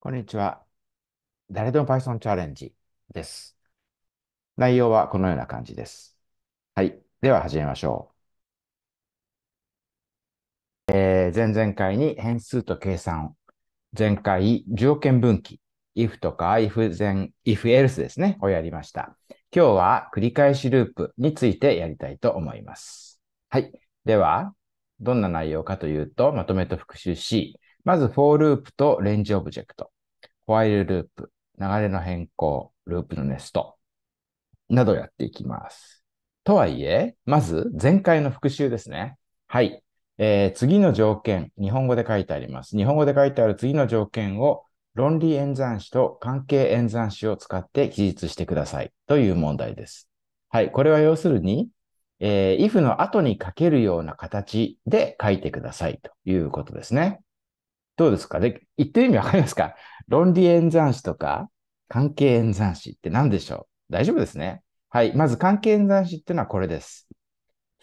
こんにちは。誰でも Python チャレンジです。内容はこのような感じです。はい。では始めましょう。えー、前々回に変数と計算。前回、条件分岐。if とか if then, if else ですね。をやりました。今日は繰り返しループについてやりたいと思います。はい。では、どんな内容かというと、まとめと復習し、まず、for ループとレンジオブジェクト、ホワイルループ、流れの変更、ループのネスト、などやっていきます。とはいえ、まず、前回の復習ですね。はい。えー、次の条件、日本語で書いてあります。日本語で書いてある次の条件を、論理演算子と関係演算子を使って記述してくださいという問題です。はい。これは要するに、えー、if の後に書けるような形で書いてくださいということですね。どうですか？で、言ってる意味わかりますか？論理演算子とか関係演算子って何でしょう？大丈夫ですね。はい。まず関係演算子っていうのはこれです。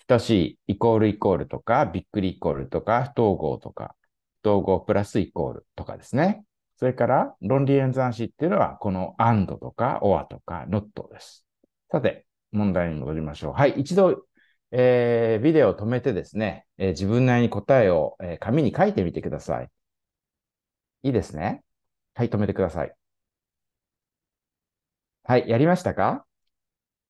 等しい、イコールイコールとか、びっくりイコールとか、不統合とか、不統合プラスイコールとかですね。それから論理演算子っていうのはこの and とか or とか not です。さて、問題に戻りましょう。はい。一度、えー、ビデオを止めてですね、えー、自分なりに答えを、えー、紙に書いてみてください。いいですね。はい、止めてください。はい、やりましたか？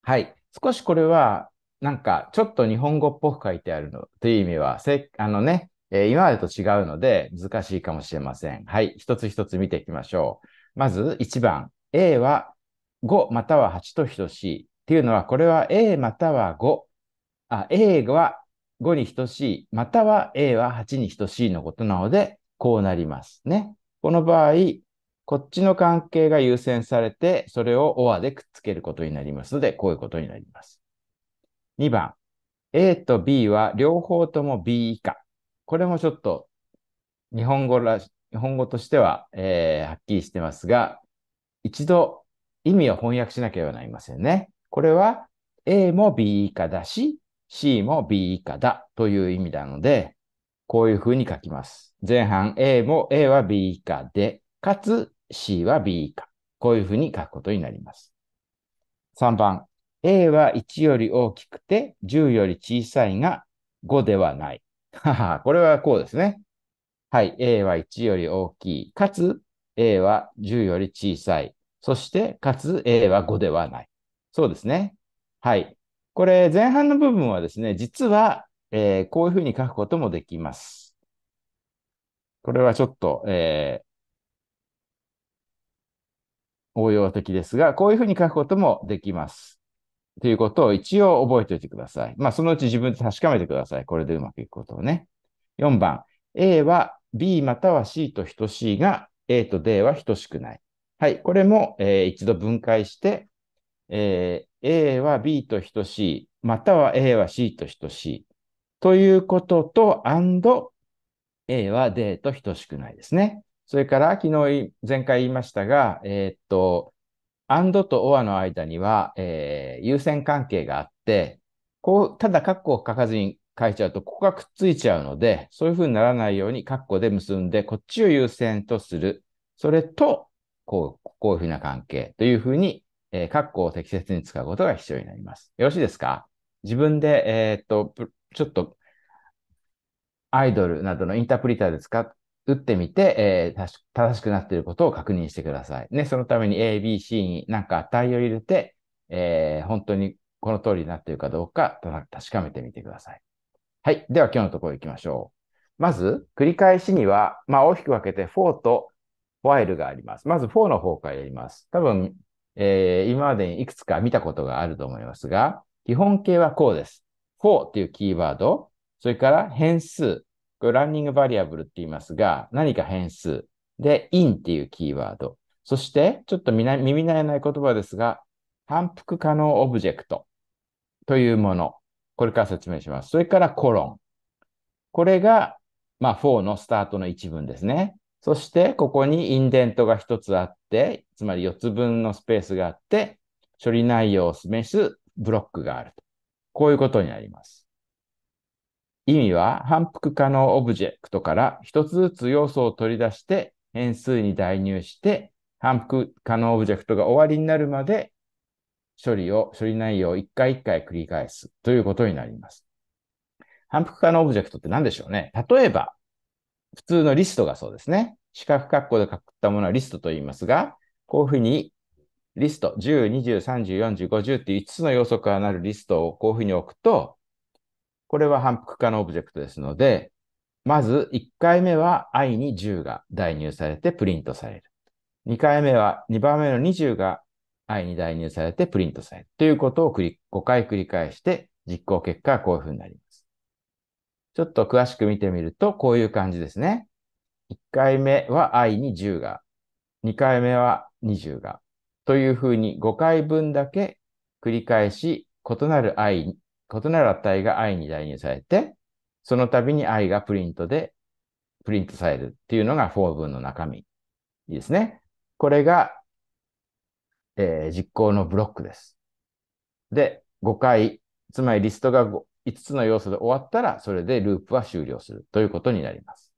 はい。少しこれは、なんか、ちょっと日本語っぽく書いてあるのという意味は、せあのね、えー、今までと違うので難しいかもしれません。はい。一つ一つ見ていきましょう。まず、1番。A は5または8と等しい。っていうのは、これは A または5。あ、A は5に等しい。または A は8に等しいのことなので、こうなりますね。この場合、こっちの関係が優先されて、それを OR でくっつけることになりますので、こういうことになります。2番、A と B は両方とも B 以下。これもちょっと日本語ら、日本語としては、えー、はっきりしてますが、一度意味を翻訳しなければなりませんね。これは A も B 以下だし、C も B 以下だという意味なので、こういうふうに書きます。前半 A も A は B 以下で、かつ C は B 以下。こういうふうに書くことになります。3番。A は1より大きくて10より小さいが5ではない。はは、これはこうですね。はい。A は1より大きい。かつ A は10より小さい。そして、かつ A は5ではない。そうですね。はい。これ、前半の部分はですね、実はえー、こういうふうに書くこともできます。これはちょっと、えー、応用的ですが、こういうふうに書くこともできます。ということを一応覚えておいてください。まあ、そのうち自分で確かめてください。これでうまくいくことをね。4番。A は B または C と等しいが、A と D は等しくない。はい。これも、えー、一度分解して、えー、A は B と等しい、または A は C と等しい。ということと、and A は D と等しくないですね。それから、昨日、前回言いましたが、えー、っと、and と or の間には、えー、優先関係があって、こう、ただ括弧を書かずに書いちゃうと、ここがくっついちゃうので、そういうふうにならないように括弧で結んで、こっちを優先とする。それと、こう、こういうふうな関係というふうに、えー、括弧を適切に使うことが必要になります。よろしいですか？自分で、えー、っと、ちょっとアイドルなどのインタープリターで使打ってみて、えー、正しくなっていることを確認してください。ね、そのために A、B、C に何か値を入れて、えー、本当にこの通りになっているかどうか確かめてみてください。はい。では今日のところ行きましょう。まず、繰り返しには、まあ大きく分けて4とファイルがあります。まず4の方からやります。多分、えー、今までにいくつか見たことがあると思いますが、基本形はこうです。For っていうキーワード、それから変数、これランニングバリアブルって言いますが、何か変数、で、in っていうキーワード、そして、ちょっと耳慣れない言葉ですが、反復可能オブジェクトというもの。これから説明します。それからコロン。これが、まあ、4のスタートの一文ですね。そして、ここにインデントが一つあって、つまり4つ分のスペースがあって、処理内容を示すブロックがあると。こういうことになります。意味は反復可能オブジェクトから一つずつ要素を取り出して変数に代入して、反復可能オブジェクトが終わりになるまで処理を、処理内容を一回一回繰り返すということになります。反復可能オブジェクトって何でしょうね？例えば、普通のリストがそうですね。四角括弧で書ったものはリストと言いますが、こういうふうにリスト、10、20、30、40、50っていう5つの要素からなるリストをこういうふうに置くと、これは反復可能オブジェクトですので、まず1回目は i に10が代入されてプリントされる。2回目は2番目の20が i に代入されてプリントされる。ということを5回繰り返して実行結果はこういうふうになります。ちょっと詳しく見てみるとこういう感じですね。1回目は i に10が、2回目は20が、というふうに5回分だけ繰り返し異なる i、異なる値が i に代入されて、その度に i がプリントで、プリントされるっていうのが for 文の中身。いいですね。これが、えー、実行のブロックです。で、5回、つまりリストが 5, 5つの要素で終わったら、それでループは終了するということになります。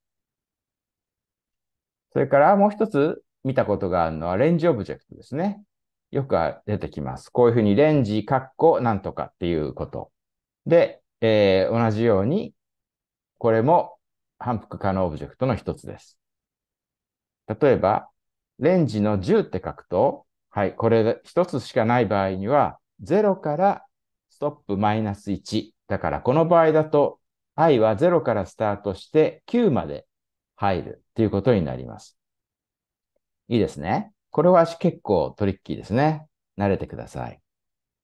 それからもう一つ見たことがあるのはレンジオブジェクトですね。よく出てきます。こういうふうにレンジ、カッコ、なんとかっていうこと。で、えー、同じように、これも反復可能オブジェクトの一つです。例えば、レンジの10って書くと、はい、これ一つしかない場合には、0からストップマイナス1。だからこの場合だと、i は0からスタートして9まで入るっていうことになります。いいですね。これは結構トリッキーですね。慣れてください。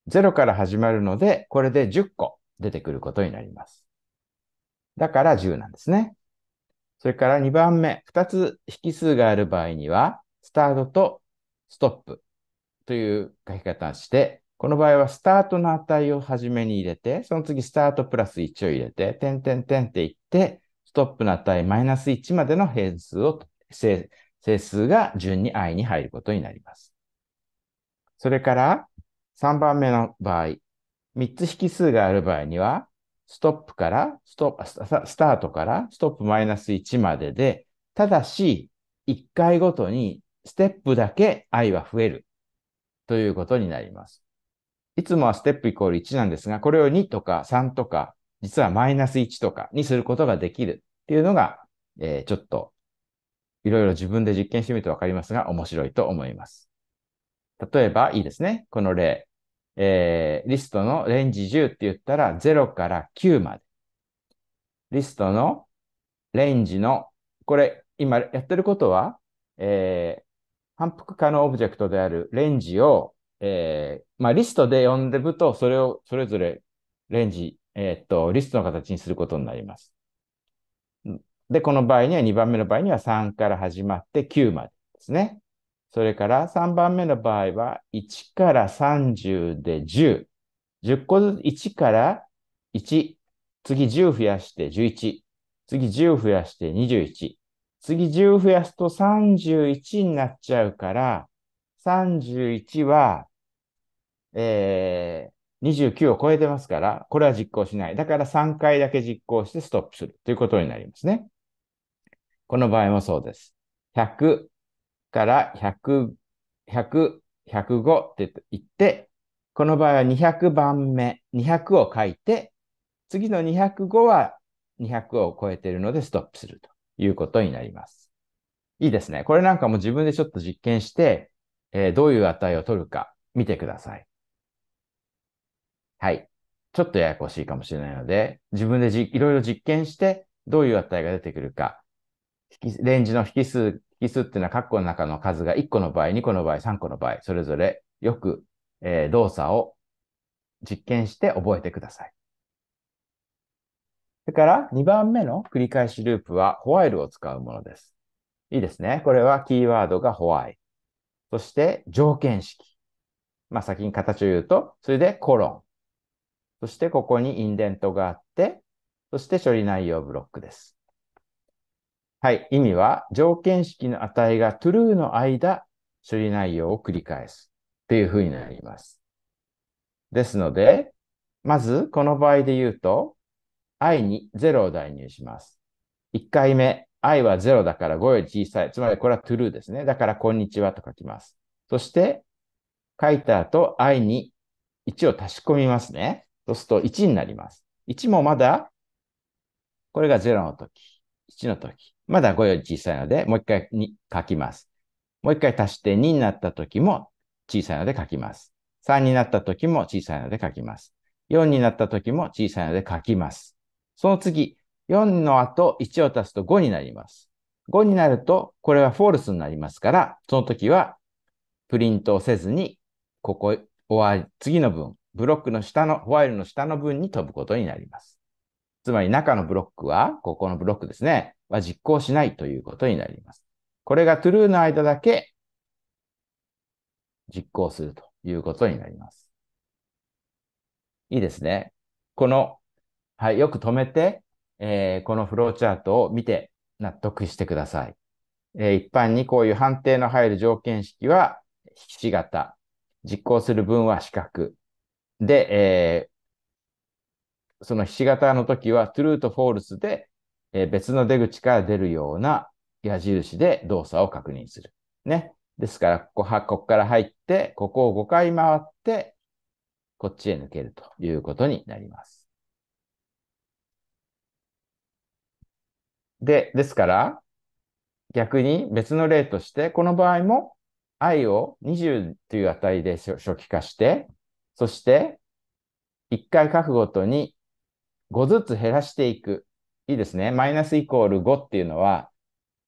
0から始まるので、これで10個出てくることになります。だから10なんですね。それから2番目、2つ引数がある場合には、スタートとストップという書き方をして、この場合はスタートの値を初めに入れて、その次スタートプラス1を入れて、点点点って言って、ストップの値マイナス1までの変数を、整整数が順に i に入ることになります。それから3番目の場合、3つ引数がある場合には、ストップからストスタートからストップマイナス1までで、ただし、1回ごとにステップだけ i は増えるということになります。いつもはステップイコール1なんですが、これを2とか3とか、実はマイナス1とかにすることができるっていうのが、えー、ちょっといろいろ自分で実験してみるとわかりますが、面白いと思います。例えば、いいですね。この例。えー、リストのレンジ10って言ったら0から9まで。リストのレンジの、これ、今やってることは、えー、反復可能オブジェクトであるレンジを、えー、まあ、リストで呼んでると、それをそれぞれレンジ、えー、っと、リストの形にすることになります。で、この場合には2番目の場合には3から始まって9までですね。それから3番目の場合は1から30で10。10個ずつ1から1。次10増やして11。次10増やして21。次10増やすと31になっちゃうから、31は、えー、29を超えてますから、これは実行しない。だから3回だけ実行してストップするということになりますね。この場合もそうです。100から100、100、105って言って、この場合は200番目、200を書いて、次の205は200を超えているのでストップするということになります。いいですね。これなんかも自分でちょっと実験して、えー、どういう値を取るか見てください。はい。ちょっとややこしいかもしれないので、自分でじいろいろ実験して、どういう値が出てくるか、レンジの引数、引数っていうのは括弧の中の数が1個の場合、2個の場合、3個の場合、それぞれよく、えー、動作を実験して覚えてください。それから2番目の繰り返しループはホワイルを使うものです。いいですね。これはキーワードがホワイ。そして条件式。まあ先に形を言うと、それでコロン。そしてここにインデントがあって、そして処理内容ブロックです。はい。意味は、条件式の値が true の間、処理内容を繰り返すっていうふうになります。ですので、まず、この場合で言うと、i に0を代入します。1回目、i は0だから5より小さい。つまりこれは true ですね。だからこんにちはと書きます。そして、書いた後 i に1を足し込みますね。そうすると1になります。1もまだ、これが0の時、1の時。まだ5より小さいので、もう一回に書きます。もう一回足して2になった時も小さいので書きます。3になった時も小さいので書きます。4になった時も小さいので書きます。その次、4の後1を足すと5になります。5になると、これはフォールスになりますから、その時はプリントをせずに、ここ、終わり、次の文、ブロックの下の、ホワイルの下の文に飛ぶことになります。つまり中のブロックは、ここのブロックですね、は実行しないということになります。これが true の間だけ実行するということになります。いいですね。この、はい、よく止めて、えー、このフローチャートを見て納得してください。えー、一般にこういう判定の入る条件式は、ひし形。実行する分は四角。で、えー、そのひし形の時は true と false で、えー、別の出口から出るような矢印で動作を確認する。ね。ですから、ここは、ここから入って、ここを5回回って、こっちへ抜けるということになります。で、ですから、逆に別の例として、この場合も i を20という値で初期化して、そして1回書くごとに5ずつ減らしていく。いいですね。マイナスイコール5っていうのは、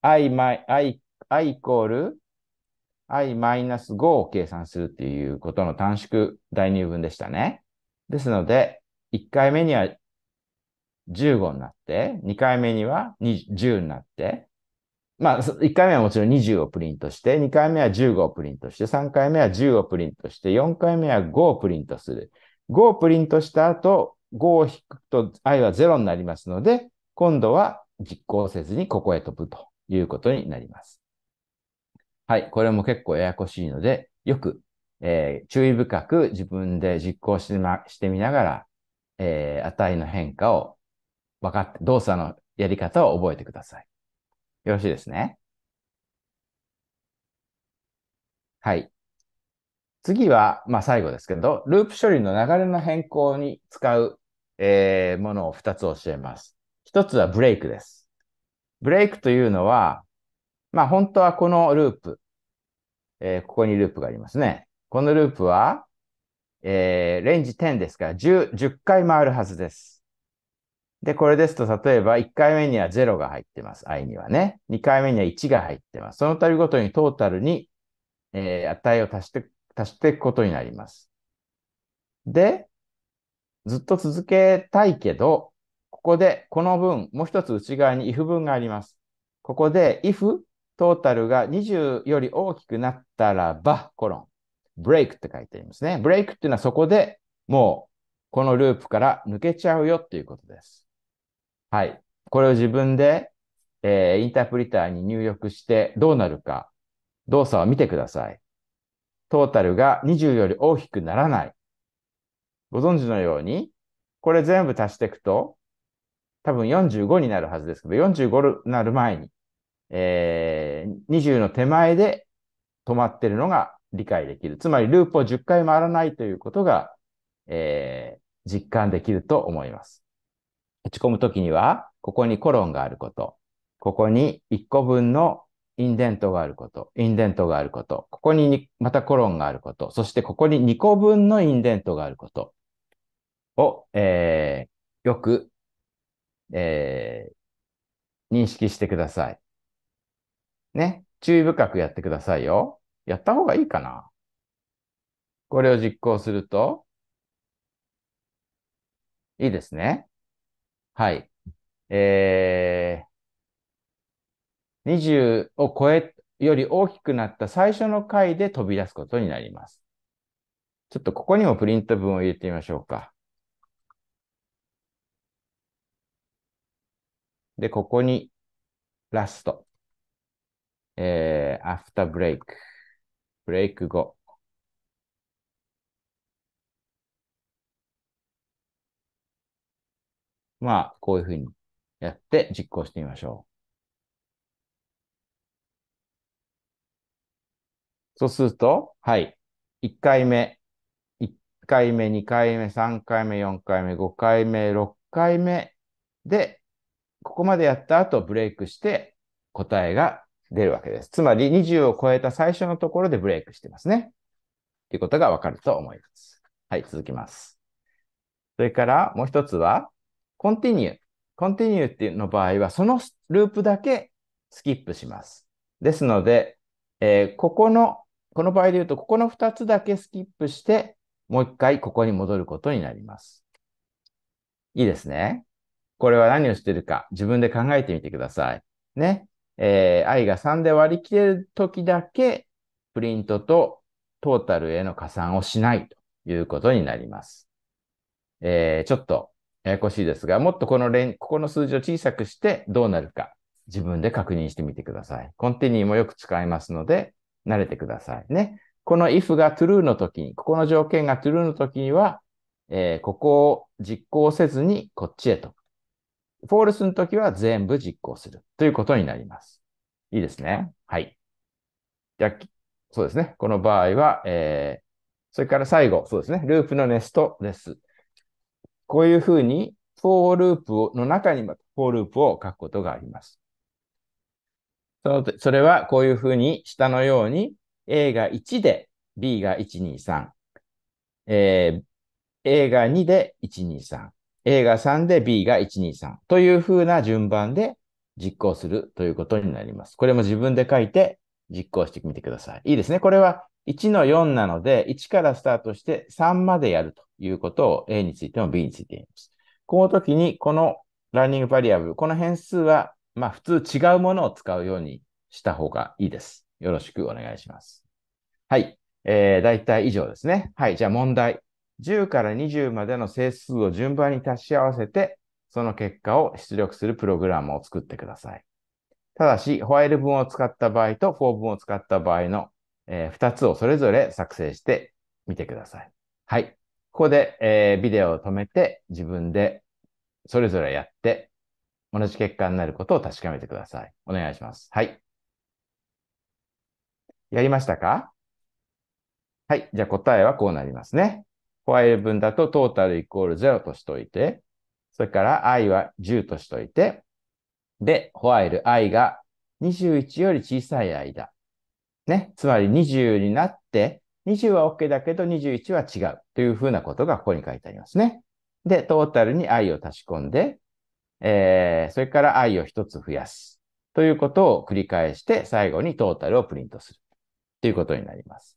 i, i, i イコール i マイナス5を計算するっていうことの短縮代入分でしたね。ですので、1回目には15になって、2回目には10になって、まあ、1回目はもちろん20をプリントして、2回目は15をプリントして、3回目は10をプリントして、4回目は5をプリントする。5をプリントした後、5を引くと i は0になりますので、今度は実行せずにここへ飛ぶということになります。はい。これも結構ややこしいので、よく、えー、注意深く自分で実行して,、ま、してみながら、えー、値の変化を分かって、動作のやり方を覚えてください。よろしいですね。はい。次は、まあ最後ですけど、ループ処理の流れの変更に使う、えー、ものを2つ教えます。1つはブレイクです。ブレイクというのは、まあ本当はこのループ、えー、ここにループがありますね。このループは、えー、レンジ10ですから10、10回回るはずです。で、これですと、例えば1回目には0が入ってます。i にはね。2回目には1が入ってます。その度ごとにトータルに、えー、値を足して、足していくことになります。で、ずっと続けたいけど、ここで、この分、もう一つ内側に if 文があります。ここで if トータルが20より大きくなったらば、コロン、ブレイクって書いてありますね。ブレイクっていうのはそこでもうこのループから抜けちゃうよっていうことです。はい。これを自分で、えー、インタープリターに入力してどうなるか、動作を見てください。トータルが20より大きくならない。ご存知のように、これ全部足していくと、多分45になるはずですけど、45になる前に、えー、20の手前で止まってるのが理解できる。つまり、ループを10回回らないということが、えー、実感できると思います。打ち込むときには、ここにコロンがあること、ここに1個分のインデントがあること、インデントがあること、ここにまたコロンがあること、そしてここに2個分のインデントがあること。を、えー、よく、えー、認識してください。ね。注意深くやってくださいよ。やった方がいいかな。これを実行すると、いいですね。はい。えー、20を超え、より大きくなった最初の回で飛び出すことになります。ちょっとここにもプリント文を入れてみましょうか。で、ここにラスト。えー、after break。ブレイク後。まあ、こういうふうにやって実行してみましょう。そうすると、はい。1回目、1回目、2回目、3回目、4回目、5回目、6回目で、ここまでやった後、ブレイクして答えが出るわけです。つまり20を超えた最初のところでブレイクしてますね。ということがわかると思います。はい、続きます。それからもう一つは、 continue。continue っていうの場合は、そのループだけスキップします。ですので、えー、ここの、この場合で言うと、ここの2つだけスキップして、もう一回ここに戻ることになります。いいですね。これは何をしているか、自分で考えてみてください。ね。えー、i が3で割り切れるときだけ、プリントとトータルへの加算をしないということになります。えー、ちょっとややこしいですが、もっとこの連、ここの数字を小さくしてどうなるか、自分で確認してみてください。コンティニーもよく使いますので、慣れてくださいね。この if が true の時に、ここの条件が true の時には、えー、ここを実行せずにこっちへと。False の時は全部実行するということになります。いいですね。はい。じゃそうですね。この場合は、えー、それから最後、そうですね。ループのネストです。こういうふうに、for ループをの中に for ループを書くことがあります。そのそれはこういうふうに下のように A が1で B が1、2、3。えー、A が2で1、2、3。A が3で B が1、2、3。というふうな順番で実行するということになります。これも自分で書いて実行してみてください。いいですね。これは1の4なので、1からスタートして3までやるということを A についても B について言います。この時にこのラーニングバリアブル、この変数はまあ普通違うものを使うようにした方がいいです。よろしくお願いします。はい。えー、だいたい以上ですね。はい。じゃあ問題。10から20までの整数を順番に足し合わせて、その結果を出力するプログラムを作ってください。ただし、ホワイル文を使った場合とフォー文を使った場合の、えー、2つをそれぞれ作成してみてください。はい。ここで、えー、ビデオを止めて自分でそれぞれやって同じ結果になることを確かめてください。お願いします。はい。やりましたか？はい。じゃあ答えはこうなりますね。ホワイル分だとトータルイコール0としといて、それから i は10としといて、で、ホワイル i が21より小さい間。ね。つまり20になって、20は OK だけど21は違うというふうなことがここに書いてありますね。で、トータルに i を足し込んで、えー、それから i を一つ増やす。ということを繰り返して、最後にトータルをプリントする。ということになります。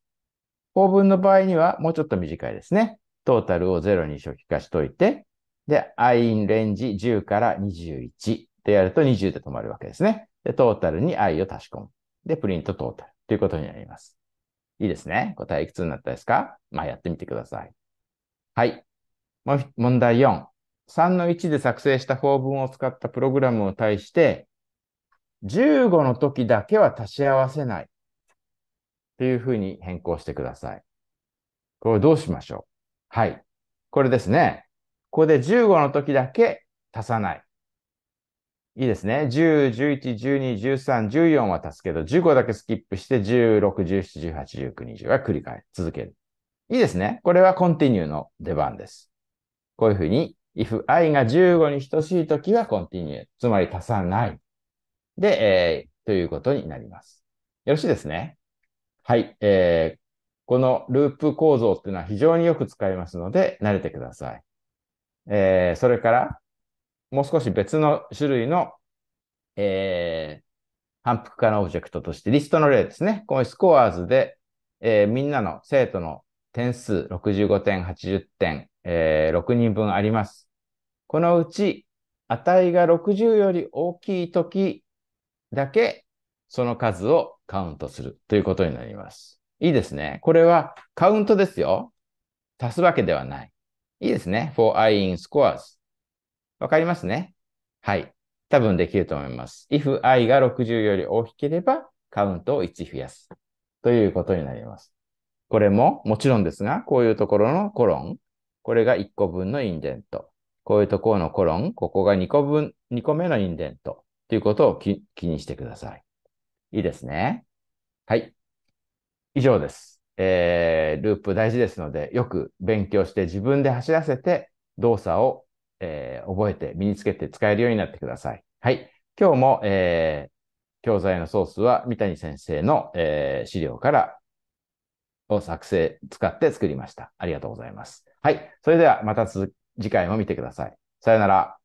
法文の場合にはもうちょっと短いですね。トータルを0に初期化しといて、で、i in レンジ10から21でやると20で止まるわけですね。で、トータルに i を足し込む。で、プリントトータルということになります。いいですね。答えいくつになったですか？まあ、やってみてください。はい。問題4。3の1で作成した法文を使ったプログラムを対して、15の時だけは足し合わせない。というふうに変更してください。これどうしましょう？はい。これですね。ここで15の時だけ足さない。いいですね。10、11、12、13、14は足すけど、15だけスキップして、16、17、18、19、20は繰り返し続ける。いいですね。これはコンティニューの出番です。こういうふうに、if i が15に等しいときはコンティニュー。つまり足さない。で、えー、ということになります。よろしいですね。はい。えー、このループ構造っていうのは非常によく使いますので、慣れてください。えー、それから、もう少し別の種類の、えー、反復可能オブジェクトとしてリストの例ですね。このスコアーズで、えー、みんなの生徒の点数65点、80点、えー、6人分あります。このうち値が60より大きいときだけその数をカウントするということになります。いいですね。これはカウントですよ。足すわけではない。いいですね。for i in scores。わかりますね。はい。多分できると思います。if i が60より大きければ、カウントを1増やす。ということになります。これももちろんですが、こういうところのコロン。これが1個分のインデント。こういうところのコロン。ここが2個分、2個目のインデント。ということを気にしてください。いいですね。はい。以上です。えー、ループ大事ですので、よく勉強して自分で走らせて動作を、えー、覚えて身につけて使えるようになってください。はい。今日も、えー、教材のソースは三谷先生の、えー、資料からを作成、使って作りました。ありがとうございます。はい。それではまた次回も見てください。さよなら。